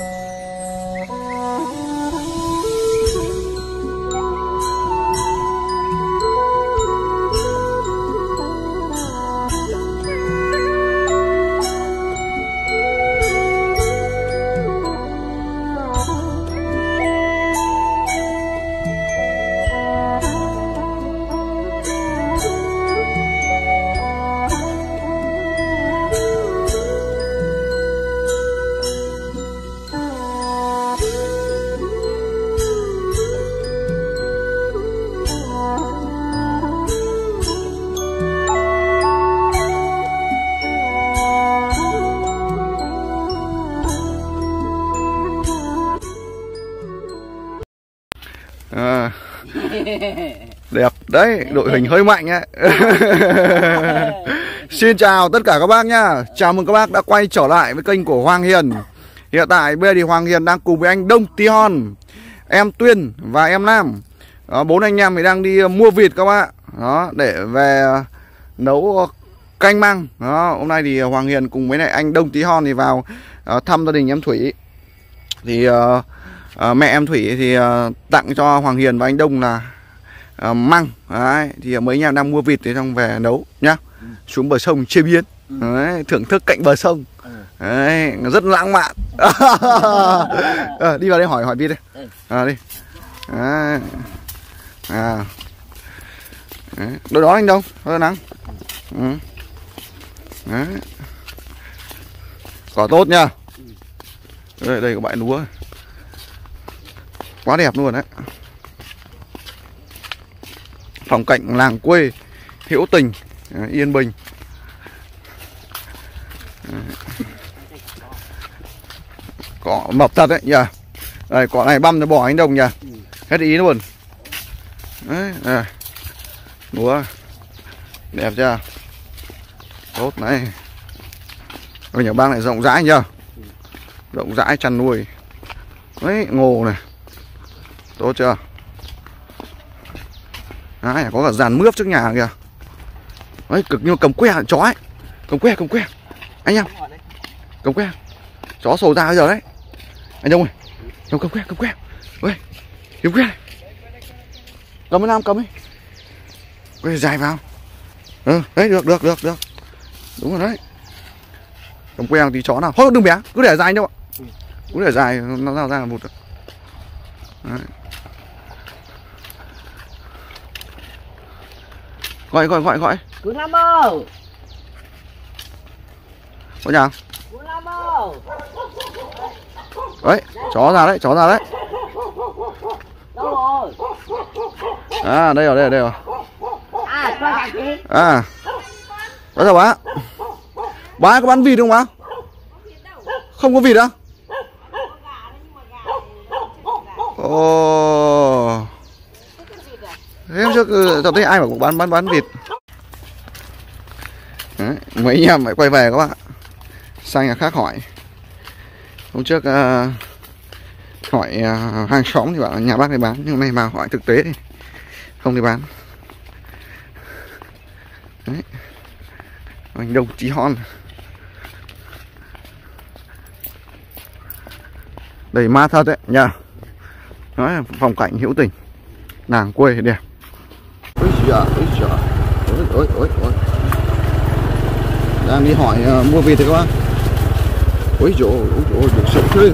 à, đẹp. Đấy đội hình hơi mạnh ấy. Xin chào tất cả các bác nhá. Chào mừng các bác đã quay trở lại với kênh của Hoàng Hiền. Hiện tại bây giờ thì Hoàng Hiền đang cùng với anh Đông Tí Hon em Tuyên và em Nam. Đó, bốn anh em thì đang đi mua vịt các bạn đó để về nấu canh măng. Đó hôm nay thì Hoàng Hiền cùng với lại anh Đông Tí Hon thì vào uh, thăm gia đình em Thủy. Thì uh, uh, mẹ em Thủy thì uh, tặng cho Hoàng Hiền và anh Đông là uh, măng đấy thì mấy anh em đang mua vịt thì xong về nấu nhá. Xuống bờ sông chế biến đấy, thưởng thức cạnh bờ sông. Đấy, rất lãng mạn. À, đi vào đây hỏi hỏi vịt đây à, ờ, đi. Đấy. à. Đấy. đâu đó anh đâu? Hơi nắng ừ. đấy. Cỏ tốt nha. Đây đây có bãi lúa. Quá đẹp luôn đấy phong cảnh làng quê hữu tình à, yên bình. Cỏ mập thật đấy nhỉ đây cỏ này băm nó bỏ anh đồng nhỉ hết ý luôn đấy à. lúa đẹp chưa? Tốt này. Ở nhà bác này rộng rãi nhá rộng rãi chăn nuôi. Đấy, ngô này. Tốt chưa? Đấy, à, có cả dàn mướp trước nhà kìa. Đấy cực như cầm que chó ấy. Cầm que cầm que. Anh em. Cầm que. Chó sổ ra bây giờ đấy. Anh đông ơi. Cầm cầm que cầm que. Ơi cầm que này. Cầm cái nam cầm đi. Que dài vào. Ừ, đấy được được được được. Đúng rồi đấy. Cầm que tí chó nào. Thôi đừng bé cứ để dài đâu ạ cứ để dài. Nó ra ra là một. Đấy. Gọi gọi gọi gọi. Chú Nam ơi có nhà? Chú Nam ơi đấy chó ra đấy chó ra đấy. Đâu rồi? À đây rồi đây rồi đây rồi. À chị. À. Đó rồi bá. Bá có bán vịt không bá? Không có vịt á? Ồ thế em trước ừ, tao thấy ai mà cũng bán bán bán vịt. Đấy, mấy anh em quay về các bạn. Sang nhà khác hỏi. Hôm trước uh, hỏi uh, hàng xóm thì bảo là nhà bác này bán nhưng hôm nay mà hỏi thực tế thì không thì bán. Đấy. mình đồng chí hon. Đầy ma thật đấy nha. Nói phòng phong cảnh hữu tình. Nàng quê đẹp dạ, ôi giời. Ôi ôi ôi ôi. Đang đi hỏi uh, mua vịt thì các bác ôi giời ôi giời được sợ chứ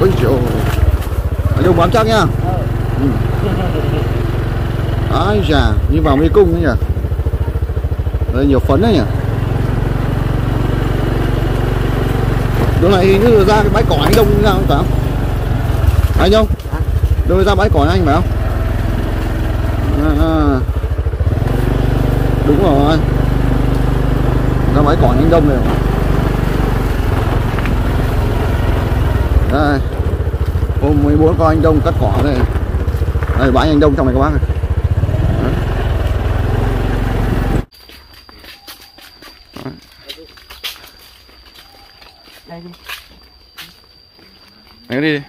ôi giời. Anh đồng bám chắc nha ừ. ai già như vào mê cung ấy nhỉ? Đây nhiều phấn đấy nhỉ? Đường này hình như ra cái bãi cỏ anh đông ra không phải không anh không đâu ra bãi cỏ anh phải không à, à đúng rồi. Ra bãi cỏ anh đông này. Đây. Hôm 14 có anh đông cắt cỏ đây đây bãi anh đông trong này các bác này Đây đi. Đi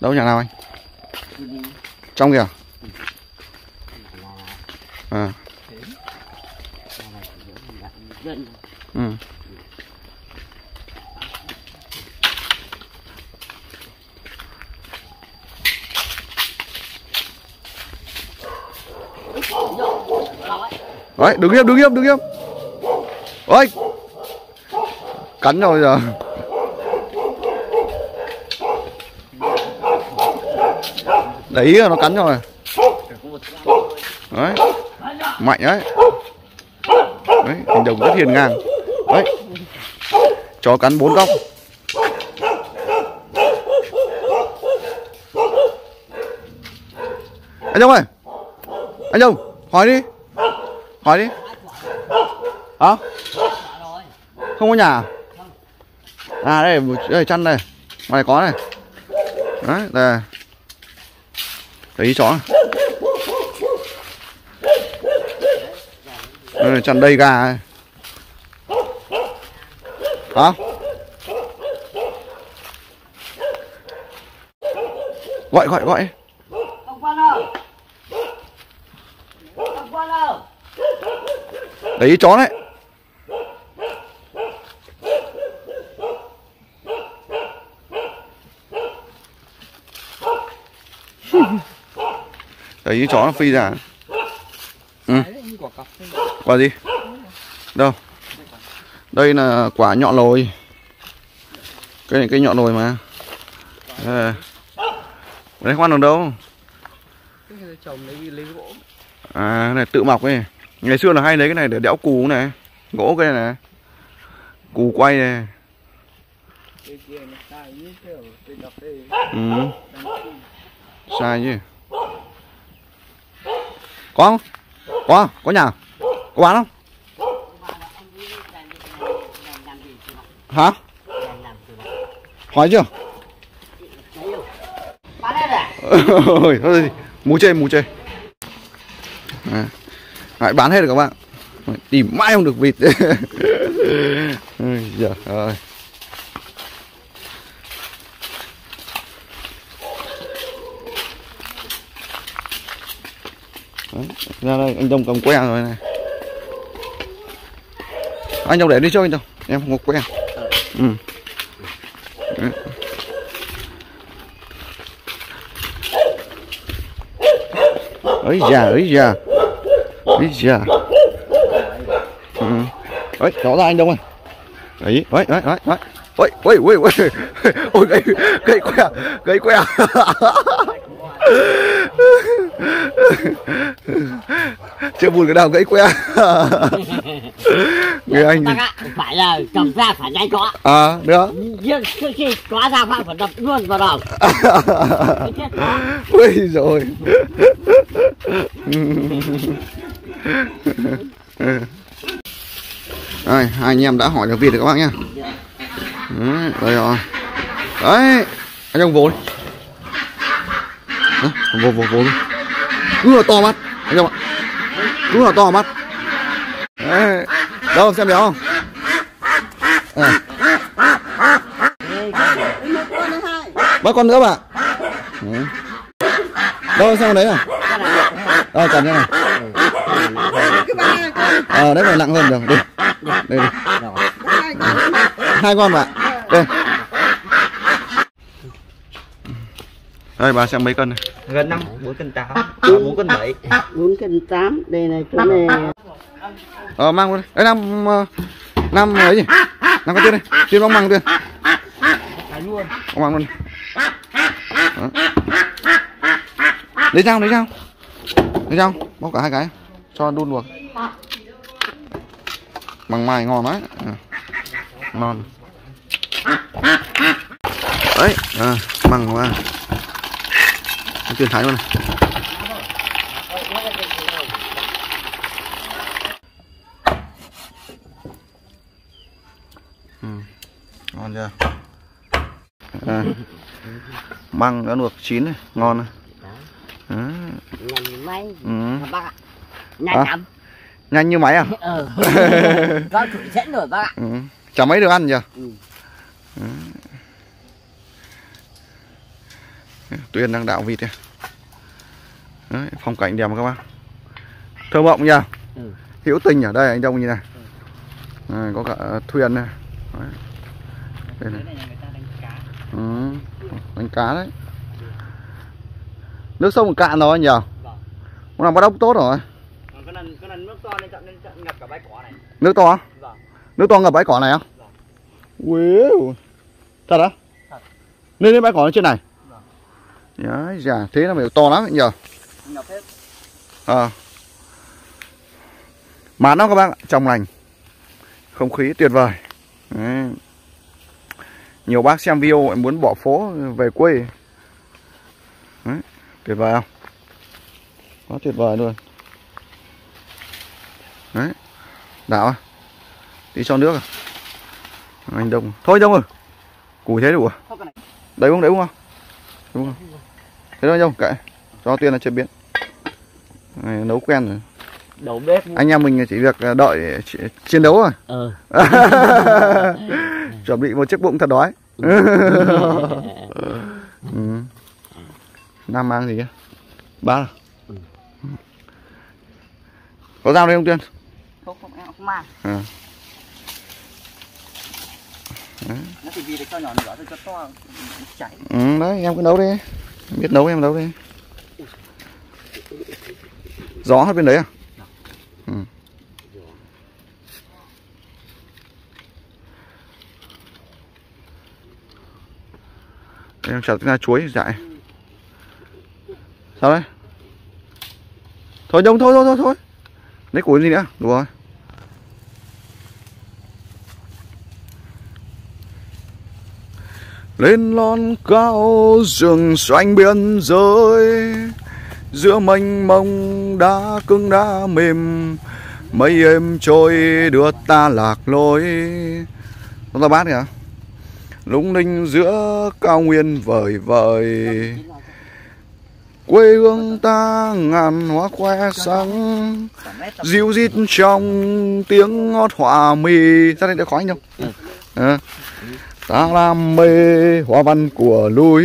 Đâu nhà nào anh? Trong kìa à. ừ. Đấy, đứng im, đứng im, đứng im Ôi. Cắn rồi giờ. Đấy nó cắn rồi Đấy mạnh đấy. Đấy, anh đồng rất hiền ngang. Đấy. Chó cắn bốn góc. Anh Dung ơi. Anh Dung hỏi đi. Hỏi đi. Hả? Không có nhà à? à đây đây chăn đây. Ngoài này có này. Đấy, đây. Đấy chó này. Ờ, đây, đầy gà ấy. hả gọi gọi gọi đấy chó đấy đấy chó nó phi ra ừ quả gì đâu? Đây là quả nhọn lồi cái này cây nhọn lồi mà. À. đấy khoan được đâu. À này tự mọc ấy. Ngày xưa là hay lấy cái này để đẽo cù này, Gỗ cái này này. Cù quay này. Sai ừ. Sai chứ. Có không? Có Có nhà? Có bán không? Hả? Hỏi chưa? Bán Ôi, thôi. Mù chê, mù chê à. Đấy, bán hết rồi các bạn Tìm mãi không được vịt giờ rồi. ơi Đấy, ra đây anh Đông cầm que rồi này anh Đông để đi cho. Anh Đông em không có que ừ. Đấy. ấy già ấy già. Ấy già. Ừ. ấy rõ ra anh Đông ơi đấy đấy đấy đấy đấy ôi ôi ôi ôi. Ôi gây gây que gây que. Chưa buồn cái nào gãy que người anh Phải là cầm ra phải nhanh có à nữa Nhưng trước khi có ra phải phải đập luôn vào đầu ui rồi Đây, hai anh em đã hỏi được vịt rồi các bác nhá. Đấy, đây rồi. Đấy, anh ông vô đi. Đó, vô vô vô đi. Đúng là to mắt, anh em ạ. Đúng là to mắt. Đấy. Đâu xem được không? À. Bác con nữa bà. Đấy. Đâu xem đấy à? Ờ, cầm cái này. Ờ, đấy phải nặng hơn được. Đi. Đây đi. Hai con bạn. Đây. Đây bà xem mấy cân này. gần năm bốn cân tám bốn cân bảy 4 cân 8 Đây này chỗ này Ờ mang luôn. Đây năm năm ấy gì? Năm con tiên đây. Tiên bóng mang tiên. Bóng mang luôn. Đó. Ờ. Lấy dao, lấy dao. Lấy dao, bóc cả hai cái. Cho đun luộc. Bằng mài ngon đấy. Ờ. Ngon. Đấy, à, măng qua. Tiền thái luôn này. Ừ. Ngon chưa? À. Măng đã luộc chín này, ngon này. À. Ừ. Bác ạ Nhanh À. Nhanh như máy à? Ờ Có chủ dẫn rồi bác ạ Ừ. Chả mấy được ăn nhỉ? Ừ. Ừ. Tuyên đang đạo vịt kìa. Đấy, phong cảnh đẹp các bác. Thơ mộng nha. Ừ. Hữu tình ở đây anh Đông như này. Đây, có cả thuyền này. Đấy. Đây này. này người ta đánh cá Ừ. Đánh cá đấy. Nước sông cạn rồi nhỉ? Vâng. Nào bắt ốc tốt rồi. là nước to nên chọn nên chọn ngập cả bãi cỏ này Nước to á? vâng Nước to ngập bãi cỏ này á? Vâng. Wow. Thật á? Thật. Lên đến bãi cỏ trên này? Vâng. Đấy, dạ, thế là phải to lắm nhờ. ngập hết Ờ. Mát lắm các bác ạ, trong lành. Không khí tuyệt vời. Đấy. Nhiều bác xem video em muốn bỏ phố về quê. Đấy. Tuyệt vời không? Quá tuyệt vời luôn. Đấy. Đảo à? Đi cho nước à? Anh Đông. Thôi Đông ơi. Củi thế đủ à? Đấy không? Đấy không? Đúng không? Thế thôi Đông, kệ. Cho tiền là chế biến. Này, nấu quen rồi. đầu bếp Anh em mình chỉ việc đợi chi- chiến đấu rồi. ờ Chuẩn bị một chiếc bụng thật đói. ừ. Nam mang gì kia? Ba à? Có dao đây không Tuyên? không không em không mang À. nó thì vì để cho nhỏ nữa thì cho to chảy Ừ, đấy em cứ nấu đi. Biết nấu em nấu đi. Gió hết bên đấy à? Em chặt ra chuối dại. Sao đấy? Thôi, đông, thôi thôi thôi thôi. Lấy củi gì nữa? Đủ rồi. lên lon cao, rừng xoanh biên giới giữa mênh mông đá cứng đá mềm mây êm trôi đưa ta lạc lối chúng ta bát kìa lung linh giữa cao nguyên vời vời. Quê hương ta ngàn hoa khoe sáng dịu rít trong tiếng ngót hòa mì. Ra đây để khó anh không Ờ. ta làm mê hoa văn của núi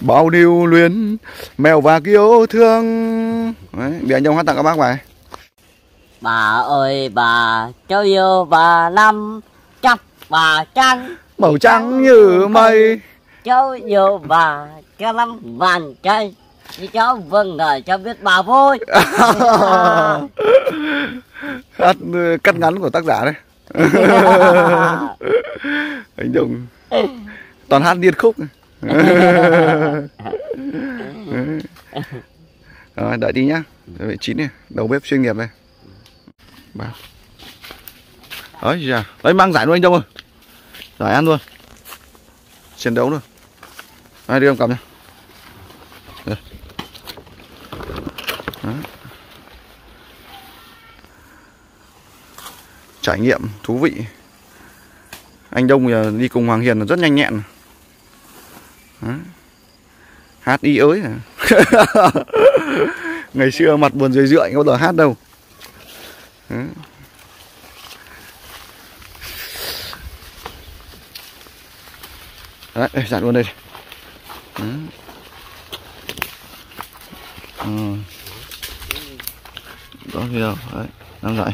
bao điều luyến mèo và yêu thương. Đấy, để anh ông hát tặng các bác bài. Bà ơi bà cho yêu bà năm chắc bà trắng màu trắng như mây. Cháu yêu bà cho năm vàng cây thì cháu vâng lời cho biết bà vui. Hát cắt ngắn của tác giả đấy. Anh đồng toàn hát điên khúc. Rồi đợi đi nhá. Đợi chín này đầu bếp chuyên nghiệp đây. Ba. Đấy dạ đấy mang giải luôn anh đông ơi giải ăn luôn. Chiến đấu luôn. Ai đi em cầm nhá. Đấy. trải nghiệm thú vị. Anh đông giờ đi cùng hoàng hiền là rất nhanh nhẹn. Đấy. hát y ới ngày xưa mặt buồn rười rượi có giờ hát đâu. Đấy. Đấy, đây, dặn luôn đây. Đấy. Ừ. Có gì đâu, đấy, đang lại.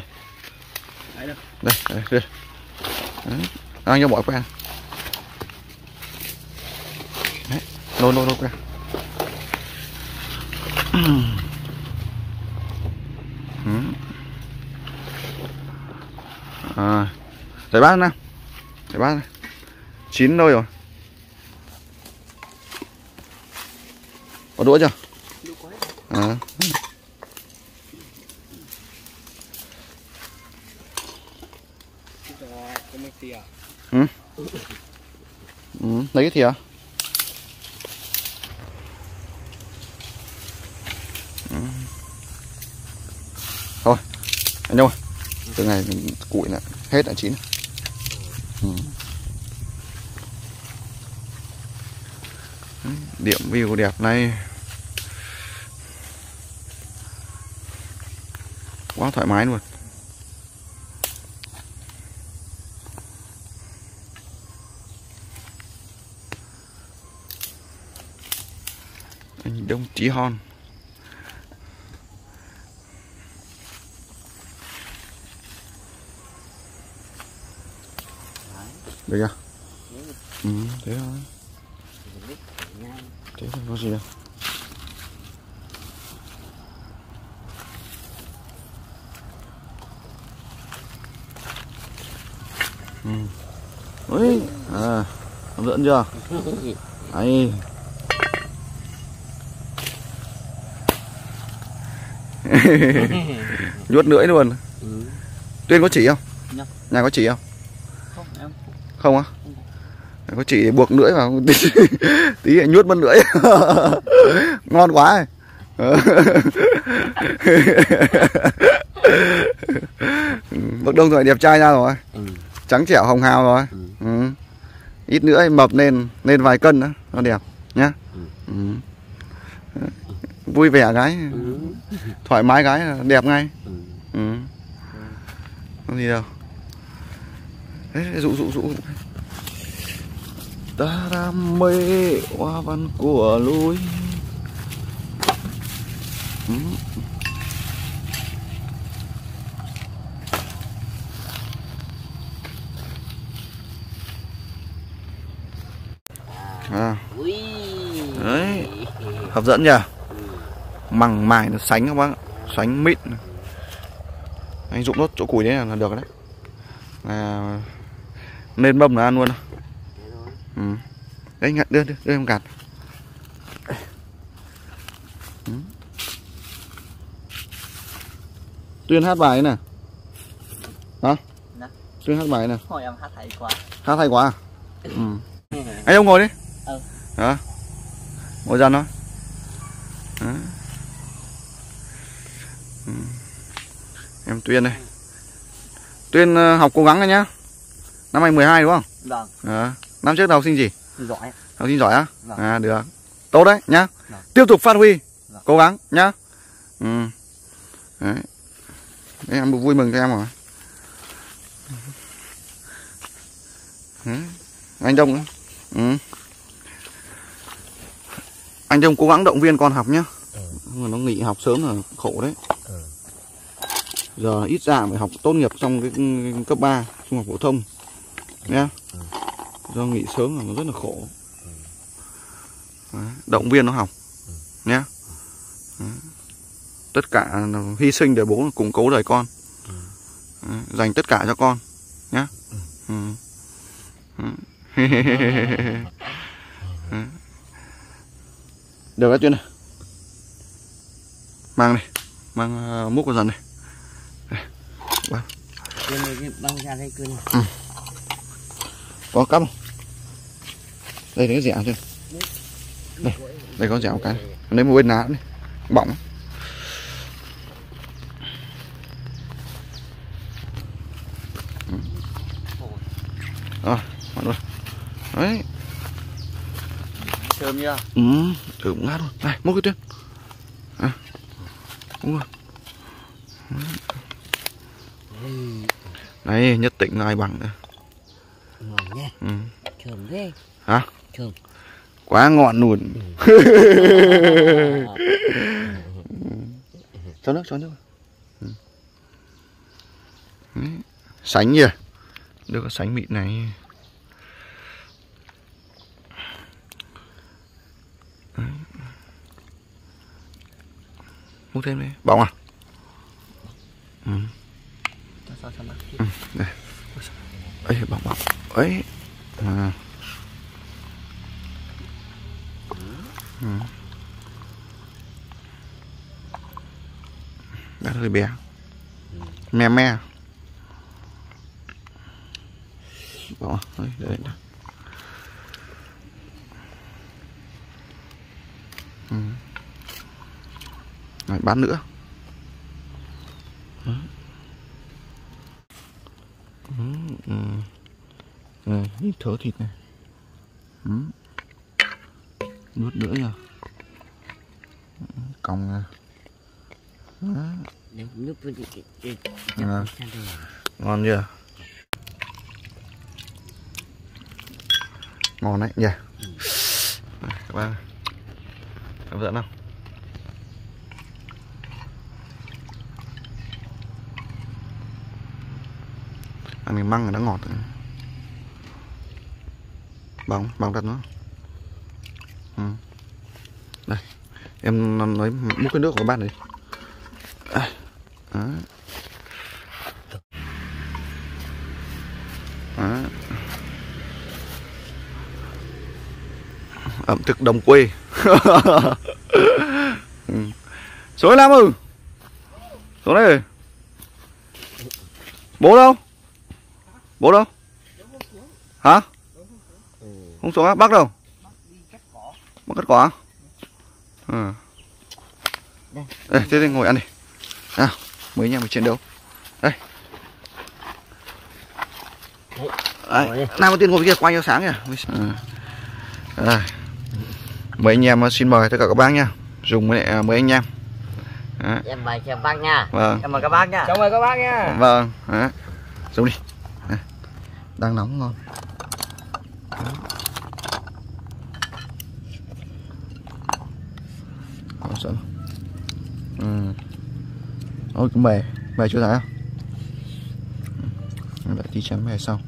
Đây, đây, đây. Đấy. Ăn cho bỏ quen. Đấy, lôi lôi lôi quen. Ừ. À, để bát nè Để bát này. Chín thôi rồi. Có đũa chưa? À. tìa Ừ, lấy cái thìa. Ừ. Thôi, anh đâu Từ ngày mình củi lại hết đã chín. Ừ. Điểm view đẹp này. Quá thoải mái luôn. anh Đông Chí Hon được chưa ừ, thế thôi chứ không có gì đâu ừ. Ui, à, hấp dẫn chưa? Ấy. Nhuốt lưỡi luôn. Ừ. Tuyên có chỉ không? Nhà có chỉ không? Không, em không. Không á? À? Có chỉ buộc lưỡi vào tí, tí lại nhuốt mất lưỡi Ngon quá. Bậc đông rồi đẹp trai ra rồi ừ. Trắng trẻo hồng hào rồi Ừ. ừ. Ít nữa mập lên lên vài cân nữa Nó đẹp nhá ừ. Vui vẻ gái Ừ. Thoải mái gái đẹp ngay Ừ. ừ. Không gì đâu dụ dụ dụ Ta đam mê hoa văn của núi ừ. à. Đấy. hấp dẫn nhỉ mằng mài nó sánh các bác ạ. sánh mịn anh dụng nốt chỗ củi đấy là được đấy là nên mâm là ăn luôn. Đấy ngặt đưa đưa đưa em gạt ừ. tuyên hát bài này hả Dạ. tuyên hát bài này Thôi em hát hay quá hát hay quá à? ừ. anh ông ngồi đi Ừ. đó ngồi dần thôi đó. Ừ. em tuyên đây tuyên ờ, học cố gắng rồi nhá năm nay 12 đúng không Vâng đó. năm trước là học sinh gì Giỏi học sinh giỏi á? Vâng. à được. Tốt đấy nhá. Vâng. tiếp tục phát huy. Vâng. cố gắng nhá. Ừ. đấy. đấy em vui mừng cho em rồi. Ừ. anh đông ừ. anh đông cố gắng động viên con học nhá. Mà nó nghỉ học sớm là khổ đấy. Giờ ít ra phải học tốt nghiệp trong cái cấp 3 trung học phổ thông. Nhá do nghỉ sớm là nó rất là khổ. Đấy, động viên nó học Đấy. tất cả hy sinh để bố củng cố đời con. Đấy, dành tất cả cho con nhá. Ừ. Ừ. được cái tuyên này mang này mang uh, múc vào dần này băng ra đây quên có cắp không đây cái dẻo chưa? Đây đây có dẻo cái. Lấy một bên lá này bỏng. Ừ. rồi mọi người đấy. Thơm chưa? Ừ thử cũng ngát luôn này múc cái tuyên à, đúng rồi đấy nhất là ai bằng nữa Ngon nhé ừ. Thơm ghê. Hả Thơm quá ngọn luôn. Cho nước cho nước. Ừ. Đấy, sánh nhỉ được cái sánh mịn này. Đấy. múc thêm đi. Bỏng à? Ừ. Ừ, đây. Ấy bỏng bỏng ấy à. Ừ. Đã hơi bé Me me Bỏ đấy, đấy, đấy. Ừ. Rồi, bán nữa ừ. Ừ, ừ. Này, thịt này ừ. Nuốt nước với cái cái cái À. Ngon chưa? Ngon đấy nhỉ Đây, Các bạn Hấp dẫn không Ăn cái măng là đã ngọt rồi. Bóng, bóng đặt nó ừ. Đây, Em nói múc cái nước của bạn này Đó. Đó. ẩm thực đồng quê. Ừ. số năm ừ số đây. Bố đâu? Bố đâu? Hả? Không xuống á? Bác đâu? Bác cắt à? ừ. Đây, thế thì ngồi ăn đi nào mấy nhà mình chiến đấu đây Đấy, đi. nào tiên ngồi kia quay cho sáng kìa ừ. Đây. mấy anh em xin mời tất cả các bác nha dùng với lại mấy anh em Đấy, em mời chào bác nha vâng em mời các bác nha Chào mời các bác nha. vâng Đấy. dùng đi Đấy. đang nóng ngon Đó, sợ. ừ. ôi cái mề mề chưa thấy không Ừ. đợi tí chấm mề sau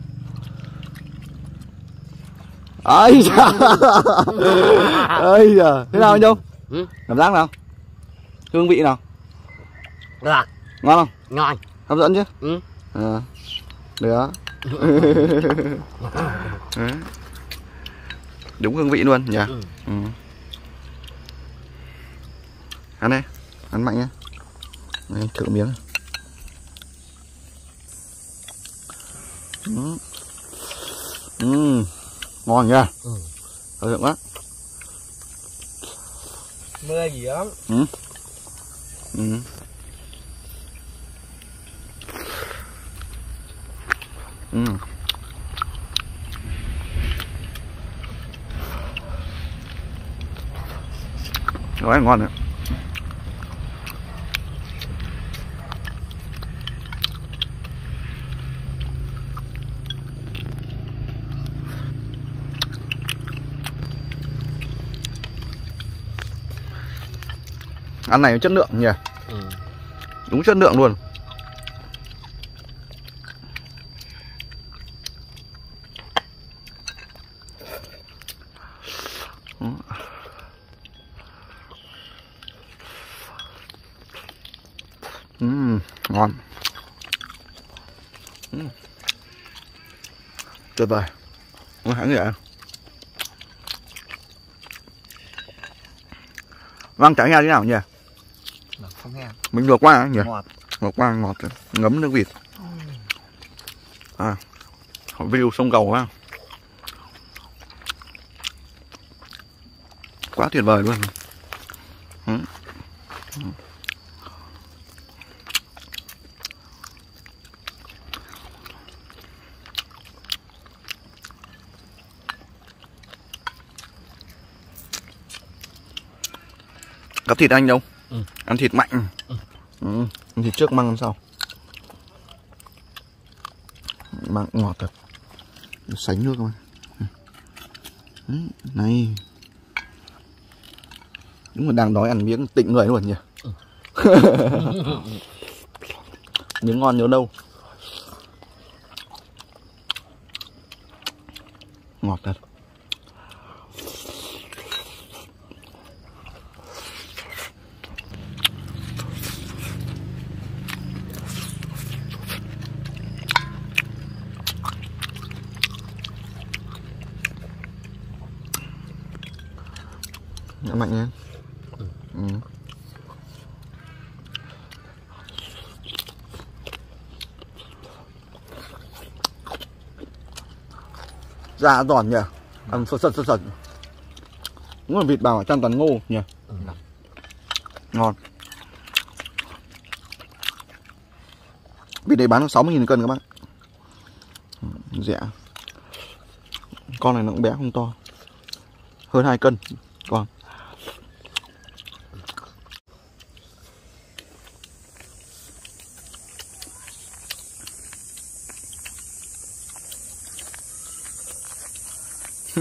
ấy da ấy da thế nào anh Đông Ừ. cảm giác nào hương vị nào được ngon không ngon hấp dẫn chứ Ừ. à, được Đấy. đúng hương vị luôn nhỉ Ừ. ừ. Ăn đây ăn mạnh nhá Đây, thử miếng ừ. Ừ. ngon nha Ừ. Dẫn quá Mưa gì lắm. ừ. Ừ. Rồi ngon đấy. Ăn này chất lượng nhỉ? Ừ. Đúng chất lượng luôn. Ừ. Ừm, ngon. Ừm. Tuyệt vời. Ngon hẳn vậy. Vâng, chả nghe thế nào nhỉ? Mình luộc qua nhỉ? Ngọt. Luộc qua ngọt rồi. ngấm nước vịt. À, view sông cầu ha. Quá tuyệt vời luôn. Ừ. Thịt anh đâu? Ừ. Ăn thịt mạnh. Ừ. Ăn thịt trước măng ăn sau. Măng ngọt thật. Sánh nước không? Ừ. Này. Đúng là đang đói ăn miếng tịnh người luôn nhỉ. miếng ngon nhớ đâu. Ngọt thật. Ăn mạnh nha. Ừ. Dạ giòn nhỉ. Ăn sật sật sật sật Đúng là vịt bào ở trong toàn ngô nhỉ. Ừ. Ngon. Vịt này bán 60.000 cân các bác. Rẻ Con này nó cũng bé, không to. Hơn 2 cân. Con.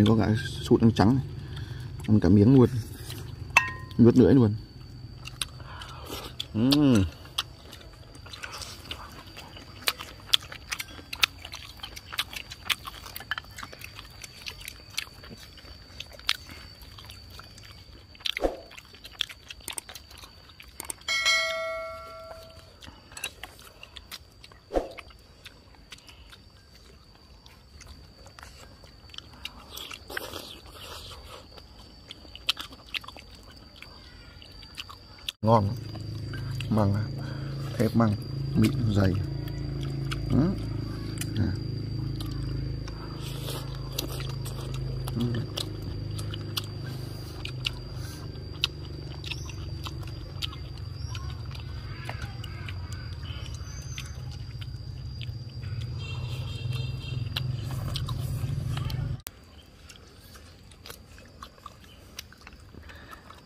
mình có cả sụn đang trắng này. Ăn cả miếng luôn. Nuốt lưỡi luôn uhm ngon măng thép măng mịn dày. Ừ. À. Ừ.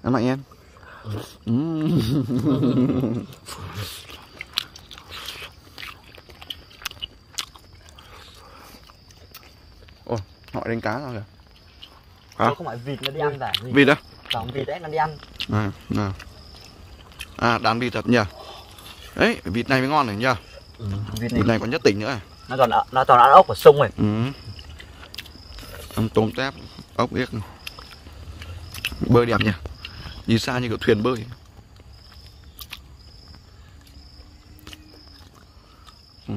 ăn mạnh em Ừm. Ồ, họ đánh cá rồi kìa. Hả? không phải vịt nó đi ăn cả Vịt á? Tổng vịt đấy nó đi ăn À, nào. À, đàn vịt thật nhỉ? Đấy, vịt này mới ngon này nhỉ? ừ, vịt Vịt này còn nhất tỉnh nữa này. nó còn nó toàn ăn ốc ở sông rồi Ừ. Ăn tôm tép, ốc yếc. Bơi đẹp nhỉ? Nhìn xa như kiểu thuyền bơi. Ừ.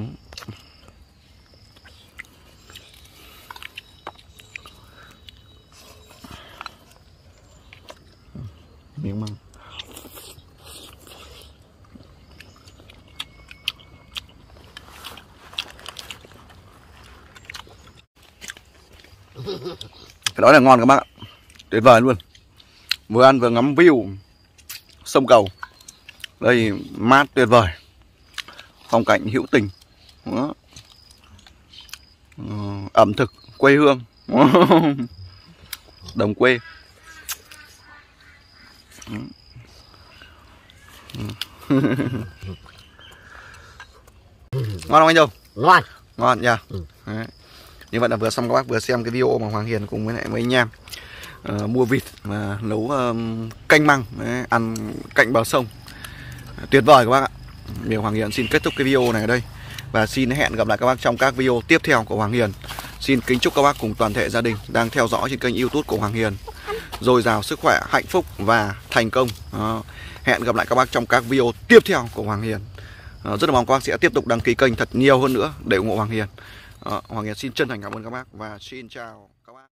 Miếng măng. Cái đó là ngon các bác ạ. Tuyệt vời luôn. Vừa ăn vừa ngắm view Sông cầu. Đây mát tuyệt vời. Phong cảnh hữu tình. Đó. Ờ, Ẩm thực quê hương. Đồng quê. Ngon không anh Châu? ngon. Ngon nha. Ừ. Đấy như vậy là vừa xong các bác vừa xem cái video mà Hoàng Hiền cùng với lại mấy anh em uh, mua vịt và nấu ờm, canh măng đấy, ăn cạnh bờ sông. Tuyệt vời các bác ạ. Điều Hoàng Hiền xin kết thúc cái video này ở đây và xin hẹn gặp lại các bác trong các video tiếp theo của Hoàng Hiền. Xin kính chúc các bác cùng toàn thể gia đình đang theo dõi trên kênh YouTube của Hoàng Hiền. Dồi dào sức khỏe hạnh phúc và thành công. Đó. hẹn gặp lại các bác trong các video tiếp theo của Hoàng Hiền. Ờ, rất là mong các bác sẽ tiếp tục đăng ký kênh thật nhiều hơn nữa để ủng hộ Hoàng Hiền. Ờ, Hoàng Nhật xin chân thành cảm ơn các bác và xin chào các bác.